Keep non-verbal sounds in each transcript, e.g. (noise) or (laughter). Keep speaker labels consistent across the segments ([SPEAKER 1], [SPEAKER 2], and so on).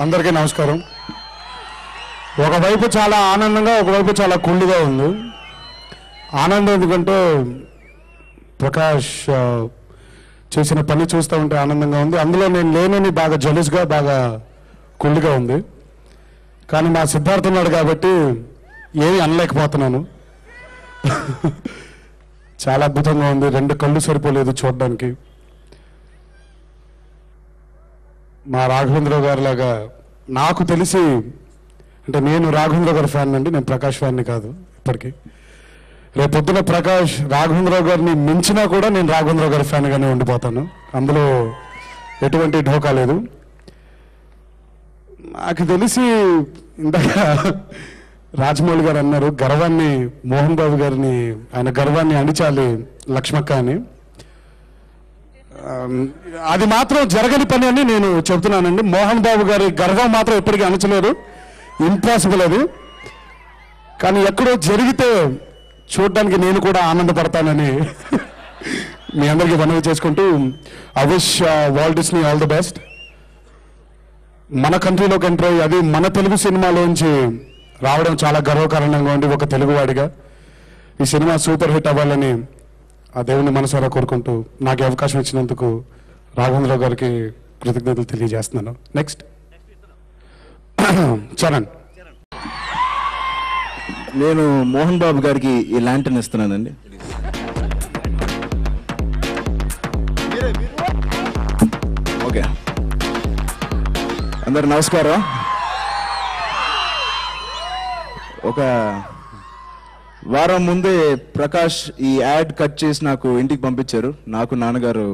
[SPEAKER 1] అందరికీ నమస్కారం. ఒకవైపు చాలా ఆనందంగా ఒకవైపు చాలా కుళ్ళుగా ఉంది. ఆనందం ఎందుకంటే ప్రకాష్ చేసిన పని చూస్తూ ఉంటే ఆనందంగా ఉంది. అందులో నేను లేనని బాగా జలుస్గా బాగా కుళ్ళుగా ఉంది. కానీ మా సిద్ధార్థ ఉన్నాడు కాబట్టి ఏమీ అనలేకపోతున్నాను. (laughs) చాలా అద్భుతంగా ఉంది. రెండు కళ్ళు సరిపోలేదు చూడడానికి. మా రాఘవేంద్రరావు గారి లాగా నాకు తెలిసి అంటే నేను రాఘవేంద్ర గారి ఫ్యాన్ అండి నేను ప్రకాష్ ఫ్యాన్ని కాదు ఇప్పటికీ. రేపు పొద్దున ప్రకాష్ రాఘవేంద్రరావు గారిని మించినా కూడా నేను రాఘవేంద్రరావు గారి ఫ్యాన్గానే ఉండిపోతాను. అందులో ఎటువంటి ఢోకా లేదు. నాకు తెలిసి ఇందాక రాజమౌళి గారు అన్నారు గర్వాన్ని మోహన్ బాబు గారిని ఆయన గర్వాన్ని అణిచాలి లక్ష్మక్క అని. అది మాత్రం జరగని పని అని నేను చెబుతున్నానండి. మోహన్ బాబు గారి గర్వం మాత్రం ఎప్పటికీ అణచలేరు ఇంపాసిబుల్ అది. కానీ ఎక్కడో జరిగితే చూడడానికి నేను కూడా ఆనందపడతానని (laughs) మీ అందరికీ మనవి చేసుకుంటూ I wish Walt Disney all the best మన కంట్రీలోకి ఎంటర్ అయ్యి అది మన తెలుగు సినిమాలోంచి రావడం చాలా గర్వకారణంగా ఉంది ఒక తెలుగువాడిగా ఈ సినిమా సూపర్ హిట్ అవ్వాలని ఆ దేవుని మనసారా కోరుకుంటూ నాకు అవకాశం ఇచ్చినందుకు రాఘవేంద్ర గారికి కృతజ్ఞతలు తెలియజేస్తున్నాను. నెక్స్ట్ (clears throat) చరణ్.
[SPEAKER 2] నేను మోహన్ బాబు గారికి ఈ ల్యాంటర్న్ ఇస్తున్నానండి. ఓకే. అందరు నమస్కారం. ఒక వారం ముందే ప్రకాష్ ఈ యాడ్ కట్ చేసి నాకు ఇంటికి పంపించారు. నాకు నాన్నగారు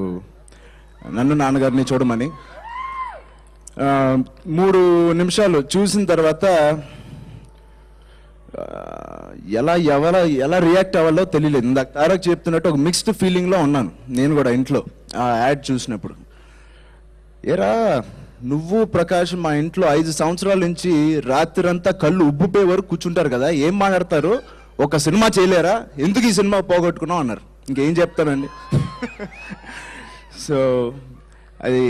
[SPEAKER 2] నన్ను నాన్నగారిని చూడమని. మూడు నిమిషాలు చూసిన తర్వాత ఎలా ఎవర ఎలా రియాక్ట్ అవ్వాలో తెలియలేదు. ఇందాక తారక్ చెప్తున్నట్టు ఒక మిక్స్డ్ ఫీలింగ్లో ఉన్నాను నేను కూడా ఇంట్లో ఆ యాడ్ చూసినప్పుడు. ఏరా నువ్వు ప్రకాష్ మా ఇంట్లో ఐదు సంవత్సరాల నుంచి రాత్రంతా కళ్ళు ఉబ్బుపోయే వరకు కూర్చుంటారు కదా ఏం మాట్లాడతారు? ఒక సినిమా చేయలేరా? ఎందుకు ఈ సినిమా పోగొట్టుకున్నావు అన్నారు. ఇంకేం చెప్తానండి సో అది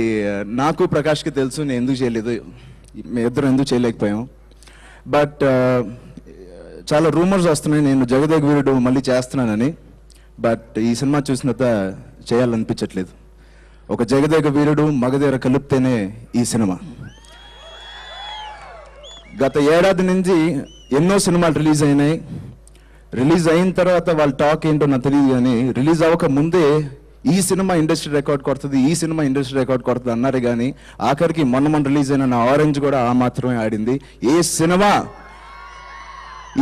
[SPEAKER 2] నాకు ప్రకాష్కి తెలుసు నేను ఎందుకు చేయలేదు. మీ ఇద్దరు ఎందుకు చేయలేకపోయాం. బట్ చాలా రూమర్స్ వస్తున్నాయి. నేను జగదేగ్ వీరుడు మళ్ళీ చేస్తున్నానని. బట్ ఈ సినిమా చూసిన చేయాలనిపించట్లేదు. ఒక జగదేగ వీరుడు మగధీర కలిపితేనే ఈ సినిమా. గత ఏడాది నుంచి ఎన్నో సినిమాలు రిలీజ్ అయినాయి. రిలీజ్ అయిన తర్వాత వాళ్ళ టాక్ ఏంటో నాకు తెలియదు కానీ రిలీజ్ అవ్వక ముందే ఈ సినిమా ఇండస్ట్రీ రికార్డ్ కొడుతుంది ఈ సినిమా ఇండస్ట్రీ రికార్డ్ కొడుతుంది అన్నారు కానీ ఆఖరికి మొన్న మొన్న రిలీజ్ అయిన నా ఆరెంజ్ కూడా ఆ మాత్రమే ఆడింది. ఏ సినిమా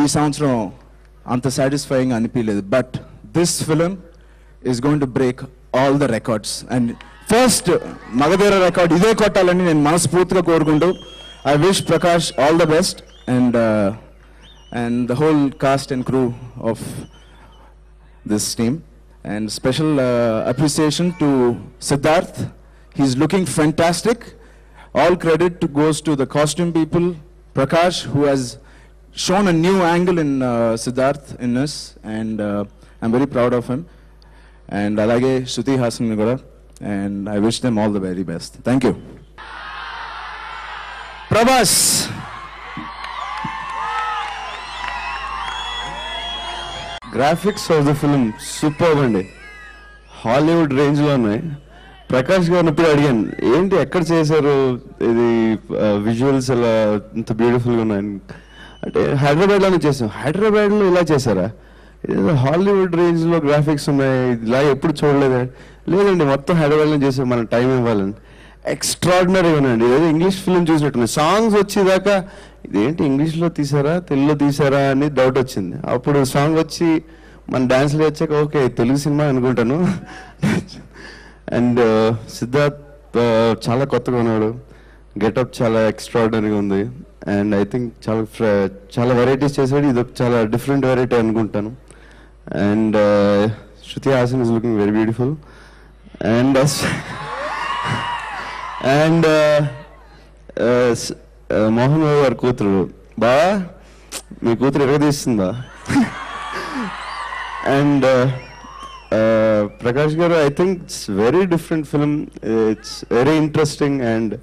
[SPEAKER 2] ఈ సంవత్సరం అంత సాటిస్ఫైయింగ్ అనిపించలేదు. But this film is going to break all the records and first Magadheera record ఇదే కొట్టాలని నేను మనస్ఫూర్తిగా కోరుకుంటూ I wish Prakash all the best and and the whole cast and crew of this team. And special uh, appreciation to Siddharth. He's looking fantastic. All credit to goes to the costume people, Prakash, who has shown a new angle in uh, Siddharth in us, and uh, I'm very proud of him. And alage Shruti Hasan Nagara, and I wish them all the very best. Thank you. Prabhas.
[SPEAKER 3] Graphics of the film super అండి. Hollywood రేంజ్లో ఉన్నాయి. ప్రకాష్ గారిని ఇప్పుడు అడిగాను ఏంటి ఎక్కడ చేశారు? ఇది విజువల్స్ ఇలా ఇంత బ్యూటిఫుల్గా ఉన్నాయి అంటే హైదరాబాద్లోనే చేసాం హైదరాబాద్లో ఇలా చేశారా? హాలీవుడ్ రేంజ్లో గ్రాఫిక్స్ ఉన్నాయి ఇది ఇలా ఎప్పుడు చూడలేదు? లేదండి మొత్తం హైదరాబాద్లో చేసాం మనం టైం ఇవ్వాలని. ఎక్స్ట్రాడినరీగా ఉన్నాయండి ఏదో ఇంగ్లీష్ ఫిల్మ్ చూసినట్టుంది సాంగ్స్ వచ్చేదాకా ఇదేంటి ఇంగ్లీష్లో తీసారా తెలుగులో తీసారా అని డౌట్ వచ్చింది. అప్పుడు సాంగ్ వచ్చి మన డాన్స్లో వచ్చాక ఓకే తెలుగు సినిమా అనుకుంటాను. అండ్ uh, సిద్ధార్థ్ uh, చాలా కొత్తగా ఉన్నాడు. గెటప్ చాలా ఎక్స్ట్రాడినరీగా ఉంది. అండ్ ఐ థింక్ చాలా చాలా వెరైటీస్ చేసాడు. ఇది ఒక చాలా డిఫరెంట్ వెరైటీ అనుకుంటాను. And uh, Shruti Haasan is looking very beautiful and and Mohan Babu గారి కూతురు. బావా మీ కూతురు ఎరగదీస్తుందా and Prakash garu I think it's very different film it's very interesting and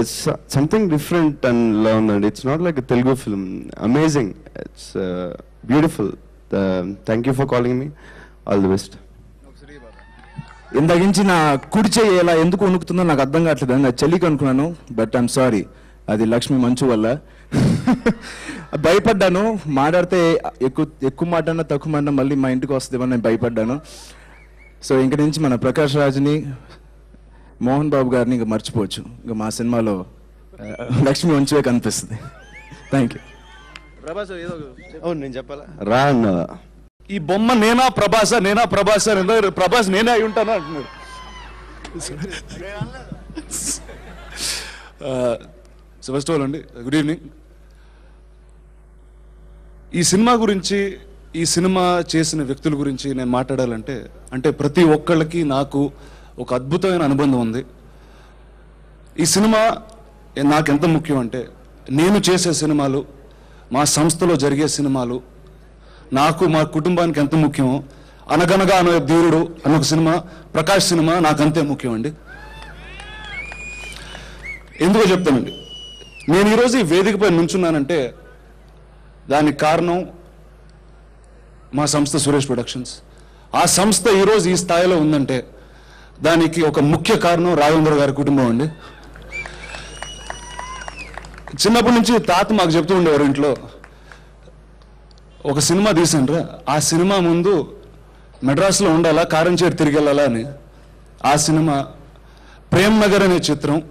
[SPEAKER 3] it's something different and ఉందండి. It's not like Telugu film amazing. It's beautiful. Thank you for calling me. All the best.
[SPEAKER 2] ఇంతకించి నా కుడి చెయ్యి ఎలా ఎందుకు వణుకుతుందో నాకు అర్థం కావట్లేదు. నా చెల్లికి అనుకున్నాను బట్ ఐఎమ్ సారీ అది లక్ష్మి మంచు వల్ల. (laughs) భయపడ్డాను. మాట్లాడితే ఎక్కువ ఎక్కువ మాట్లాడినా తక్కువ మాట్లాడినా మళ్ళీ మా ఇంటికి వస్తుందేమో నేను భయపడ్డాను. సో ఇంక నుంచి మన ప్రకాష్ రాజ్ని మోహన్ బాబు గారిని ఇంకా మర్చిపోవచ్చు. ఇంకా మా సినిమాలో ఆ, లక్ష్మి మంచివే కనిపిస్తుంది. (laughs) థ్యాంక్ యూ
[SPEAKER 3] అవును నేను చెప్పాలా? రా అన్నదా
[SPEAKER 4] ఈ బొమ్మ నేనా ప్రభాస నేనా ప్రభాస ప్రభాస్ నేనే అయి ఉంటాను అంటున్నాడు. సో ఫస్ట్ ఆల్ అండి గుడ్ ఈవినింగ్. ఈ సినిమా గురించి ఈ సినిమా చేసిన వ్యక్తుల గురించి నేను మాట్లాడాలంటే అంటే ప్రతి ఒక్కళ్ళకి నాకు ఒక అద్భుతమైన అనుబంధం ఉంది. ఈ సినిమా నాకు ఎంత ముఖ్యం అంటే నేను చేసే సినిమాలు మా సంస్థలో జరిగే సినిమాలు నాకు మా కుటుంబానికి ఎంత ముఖ్యమో అనగనగా అనే ధీరుడు అన్న ఒక సినిమా ప్రకాష్ సినిమా నాకు అంతే ముఖ్యం అండి ఎందుకో చెప్తానండి. నేను ఈరోజు ఈ వేదికపై నుంచున్నానంటే దానికి కారణం మా సంస్థ సురేష్ ప్రొడక్షన్స్. ఆ సంస్థ ఈరోజు ఈ స్థాయిలో ఉందంటే దానికి ఒక ముఖ్య కారణం రాఘవేంద్ర గారి కుటుంబం అండి. చిన్నప్పటి నుంచి తాత మాకు చెప్తూ ఉండేవారు ఇంట్లో ఒక సినిమా తీసిండ్రా. ఆ సినిమా ముందు మెడ్రాస్లో ఉండాలా కారంచేరు తిరిగి వెళ్ళాలా అని. ఆ సినిమా ప్రేమ్ నగర్ అనే చిత్రం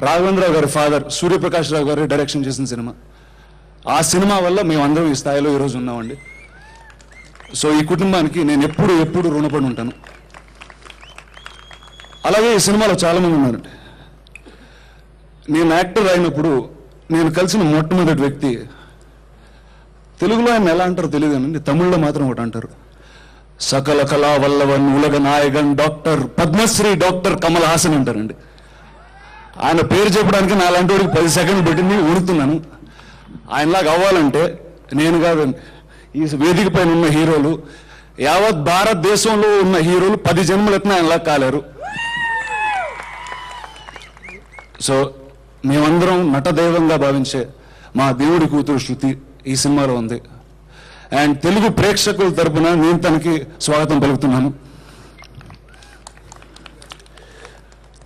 [SPEAKER 4] రాఘవేంద్రరావు గారి ఫాదర్ సూర్యప్రకాష్ రావు గారు డైరెక్షన్ చేసిన సినిమా. ఆ సినిమా వల్ల మేమందరం ఈ స్థాయిలో ఈరోజు ఉన్నామండి. సో ఈ కుటుంబానికి నేను ఎప్పుడు ఎప్పుడు రుణపడి ఉంటాను. అలాగే ఈ సినిమాలో చాలామంది ఉన్నారండి. నేను యాక్టర్ అయినప్పుడు నేను కలిసిన మొట్టమొదటి వ్యక్తి తెలుగులో ఆయన ఎలా అంటారు తెలియదు అండి తమిళ్ళో మాత్రం ఒకటి అంటారు. సకల కళా వల్లవన్ ఉలగ నాయగన్ డాక్టర్ పద్మశ్రీ డాక్టర్ కమల్ హాసన్ అంటారండి. ఆయన పేరు చెప్పడానికి నా లాంటి వాడికి పది సెకండ్లు పెట్టింది ఊరుతున్నాను ఆయనలాగా అవ్వాలంటే నేను కాదండి ఈ వేదిక పైన ఉన్న హీరోలు యావత్ భారతదేశంలో ఉన్న హీరోలు పది జన్మలు ఎత్తున ఆయనలా కాలేరు. సో మేమందరం నటదైవంగా భావించే మా దేవుడి కూతురు శృతి ఈ సినిమాలో ఉంది. అండ్ తెలుగు ప్రేక్షకుల తరపున నేను తనకి స్వాగతం పలుకుతున్నాను.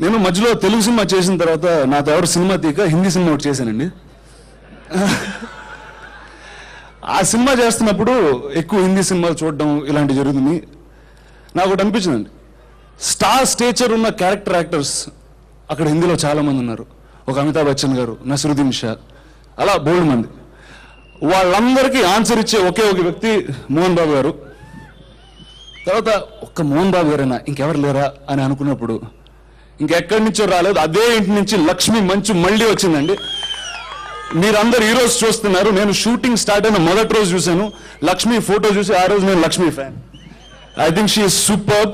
[SPEAKER 4] నేను మధ్యలో తెలుగు సినిమా చేసిన తర్వాత నాతో ఎవరు సినిమా తీక హిందీ సినిమా ఒకటి చేశానండి. ఆ సినిమా చేస్తున్నప్పుడు ఎక్కువ హిందీ సినిమాలు చూడడం ఇలాంటివి జరుగుతుంది. నాకు ఒకటి అనిపించిందండి. స్టార్ స్టేచర్ ఉన్న క్యారెక్టర్ యాక్టర్స్ అక్కడ హిందీలో చాలామంది ఉన్నారు. ఒక అమితాబ్ బచ్చన్ గారు నసరుద్దీన్ షా అలా బోల్డ్ మంది. వాళ్ళందరికీ ఆన్సర్ ఇచ్చే ఒకే ఒక వ్యక్తి మోహన్ బాబు గారు. తర్వాత ఒక్క మోహన్ బాబు గారేనా? ఇంకెవరు లేరా అని అనుకున్నప్పుడు ఇంకెక్కడి నుంచో రాలేదు. అదే ఇంటి నుంచి లక్ష్మి మంచు మళ్ళీ వచ్చిందండి. మీరందరూ ఈ రోజు చూస్తున్నారు. నేను షూటింగ్ స్టార్ట్ అయిన మొదటి రోజు చూశాను. లక్ష్మి ఫోటో చూసి ఆ రోజు నేను Lakshmi fan. I think she super.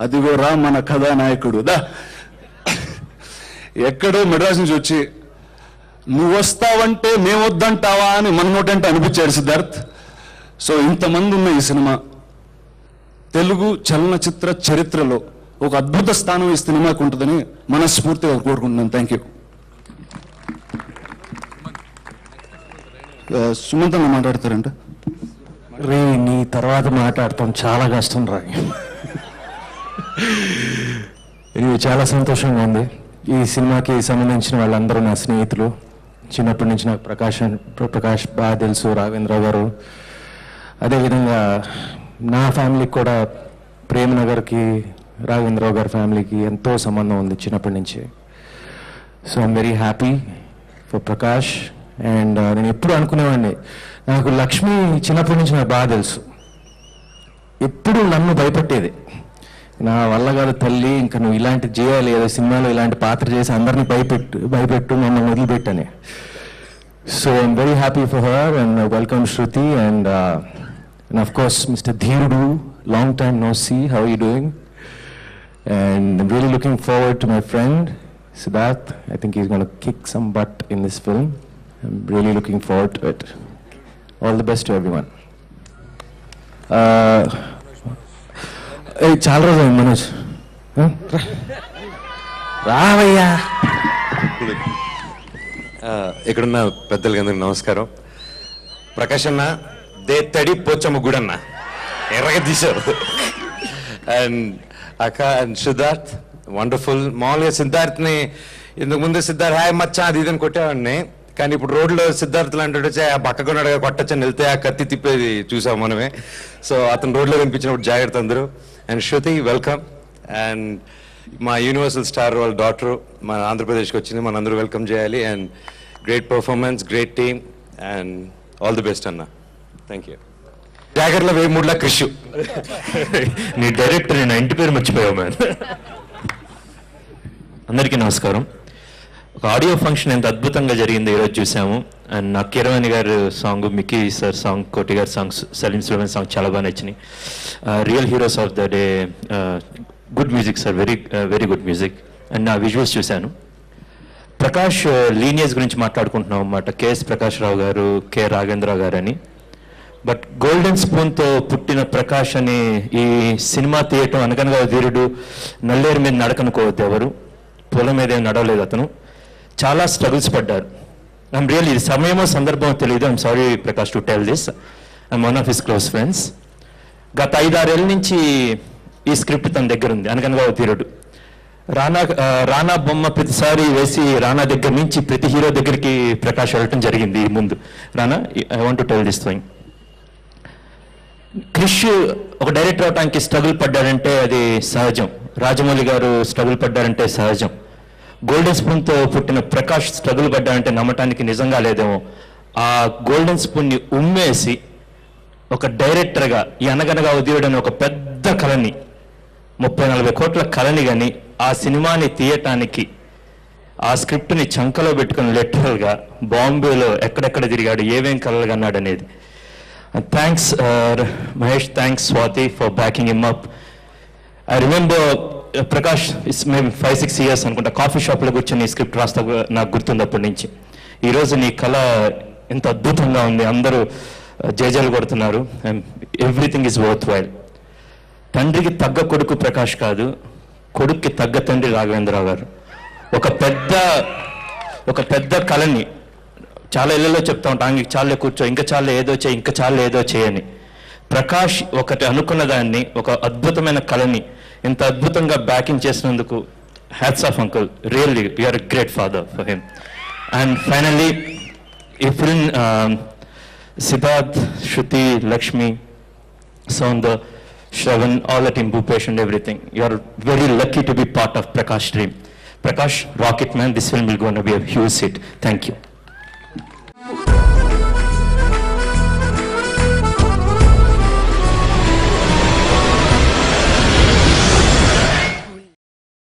[SPEAKER 4] అదిగో రా మన కథానాయకుడు. దా. ఎక్కడో మెడ్రాస్ నుంచి వచ్చి నువ్వు వస్తావంటే మేము వద్దంటావా అని మనమోటంటే అనిపించాడు సిద్ధార్థ్. సో ఇంతమంది ఉన్న ఈ సినిమా తెలుగు చలనచిత్ర చరిత్రలో ఒక అద్భుత స్థానం ఈ సినిమాకు ఉంటుందని మనస్ఫూర్తిగా కోరుకుంటున్నాను. థ్యాంక్ యూ uh, సుమంత్ అన్న మాట్లాడతారంట?
[SPEAKER 5] రే నీ తర్వాత మాట్లాడతాం. చాలా కష్టం రా. ఇది చాలా సంతోషంగా ఉంది. ఈ సినిమాకి సంబంధించిన వాళ్ళందరూ నా స్నేహితులు. చిన్నప్పటి నుంచి నాకు ప్రకాష్ ప్రకాష్ బాగా తెలుసు రాఘవేంద్ర గారు. అదేవిధంగా నా ఫ్యామిలీకి కూడా ప్రేమనగర్కి రాఘవేంద్రరావు గారి ఫ్యామిలీకి ఎంతో సంబంధం ఉంది చిన్నప్పటి నుంచి. So I'm very happy for Prakash and నేను ఎప్పుడు అనుకునేవాడిని. నాకు లక్ష్మి చిన్నప్పటి నుంచి నాకు బాగా తెలుసు. ఎప్పుడు నన్ను భయపెట్టేది. నా వల్ల కాదు తల్లి ఇంకా నువ్వు ఇలాంటి చేయాలి ఏదో సినిమాలో ఇలాంటి పాత్ర చేసి అందరినీ భయపెట్టు భయపెట్టు మమ్మల్ని వదిలిపెట్టని so I'm very happy for her and welcome Shruti and and of course mister Dheerudu long time no see how you doing And I'm really looking forward to my friend Siddharth. I think he's going to kick some butt in this film. I'm really looking forward to it. All the best to everyone. చాలా రోజు మనోజ్.
[SPEAKER 6] రావయ్యా.
[SPEAKER 7] ఇక్కడున్న పెద్దలకి అందరికి నమస్కారం. ప్రకాష్ అన్న they తడి పోచమ్మ గుడన్న. ఎర్రగా తీశారు. అండ్ అక్క అండ్ సిద్ధార్థ్ వండర్ఫుల్. మామూలుగా సిద్ధార్థ్ని ఇంతకు ముందు సిద్ధార్థ్ హాయ్ మచ్చా అది ఇదని కొట్టేవాడిని. కానీ ఇప్పుడు రోడ్లో సిద్ధార్థ్ లాంటి వచ్చి ఆ పక్కకున్నాడు కొట్టచ్చని వెళ్తే ఆ కత్తి తిప్పేది చూసాం మనమే. సో అతను రోడ్లో కనిపించినప్పుడు జాగ్రత్త అందరూ. అండ్ శృతి వెల్కమ్ అండ్ మా యూనివర్సల్ స్టార్ వాళ్ళ డాటర్ మన ఆంధ్రప్రదేశ్కి వచ్చింది. మన అందరూ వెల్కమ్ చేయాలి. And great performance great team and all the best అన్న. Thank you Jagarlamudi Krish
[SPEAKER 6] నీ డైరెక్టర్ నేను ఇంటి పేరు మర్చిపోయావు మ్యాన్ (laughs) అందరికీ నమస్కారం. ఒక ఆడియో ఫంక్షన్ ఎంత అద్భుతంగా జరిగింది ఈరోజు చూసాము. అండ్ నాకు కిరవాణి గారు సాంగ్ మిక్కీ సార్ సాంగ్ కోటి గారి సాంగ్స్ సలీం సులభన్ సాంగ్ చాలా బాగా నచ్చినాయి. Real heroes of the day good music sir very very good music. And నా విజువల్స్ చూశాను. ప్రకాష్ లీనియర్స్ గురించి మాట్లాడుకుంటున్నాం అన్నమాట. కేఎస్ ప్రకాష్ రావు గారు కె రాఘేంద్రరావు గారు అని. బట్ గోల్డెన్ స్పూన్తో పుట్టిన ప్రకాష్ అని ఈ సినిమా తీయటం అనగనగా వీరుడు నల్లేరు మీద నడకనుకోవద్దు ఎవరు. పొలం మీద ఏం నడవలేదు అతను. చాలా స్ట్రగుల్స్ పడ్డారు. ఐమ్ రియల్ ఇది సమయమో సందర్భమో తెలియదు. I'm sorry Prakash to tell this I'm one of his close friends గత ఐదారేళ్ళ నుంచి ఈ స్క్రిప్ట్ తన దగ్గర ఉంది. అనగనగా తీరుడు రానా రానా బొమ్మ ప్రతిసారి వేసి రానా దగ్గర నుంచి ప్రతి హీరో దగ్గరికి ప్రకాష్ వెళ్ళటం జరిగింది ఈ ముందు. Rana I want to tell this thing Krish ఒక డైరెక్టర్ అవడానికి స్ట్రగుల్ పడ్డారంటే అది సహజం. రాజమౌళి గారు స్ట్రగుల్ పడ్డారంటే సహజం. గోల్డెన్ స్పూన్తో పుట్టిన ప్రకాష్ స్ట్రగుల్ పడ్డాడంటే నమ్మటానికి నిజంగా లేదేమో. ఆ గోల్డెన్ స్పూన్ని ఉమ్మేసి ఒక డైరెక్టర్గా ఈ అనగనగా ఉదయుడు ఒక పెద్ద కళని ముప్పై నలభై కోట్ల కళని కానీ ఆ సినిమాని తీయటానికి ఆ స్క్రిప్ట్ని చంకలో పెట్టుకుని లిటరల్గా బాంబేలో ఎక్కడెక్కడ తిరిగాడు ఏమేం కలలు కన్నాడు అనేది. Thanks Mahesh thanks Swathi for backing him up I remember Prakash is maybe five six years అనుకుంటా కాఫీ షాప్లో కూర్చొని స్క్రిప్ట్ రాస్తా నాకు గుర్తుంది అప్పటి నుంచి ఈరోజు నీ కళ ఎంత అద్భుతంగా ఉంది. అందరూ జేజలు కొడుతున్నారు. ఎవ్రీథింగ్ ఈజ్ వర్త్ వైల్ తండ్రికి తగ్గ కొడుకు ప్రకాష్ కాదు కొడుక్కి తగ్గ తండ్రి రాఘవేంద్రరావు గారు. ఒక పెద్ద ఒక పెద్ద కళని చాలా ఇళ్ళలో చెప్తా ఉంటాం "ఆంగికి చాలే కూర్చో ఇంకా చాలా ఏదో చేయి ఇంకా చాలా ఏదో చేయని ప్రకాష్ ఒకటి అనుకున్న దాన్ని ఒక అద్భుతమైన కళని ఇంత అద్భుతంగా బ్యాకింగ్ చేసినందుకు hats off uncle really you're great father for him and finally ఈ film Siddharth Shruti Lakshmi Saundar, Shravan, all at Imbupesh and everything. You are very lucky to be part of Prakash Dream. Prakash, Rocket Man, this film will going to be a huge hit. Thank you.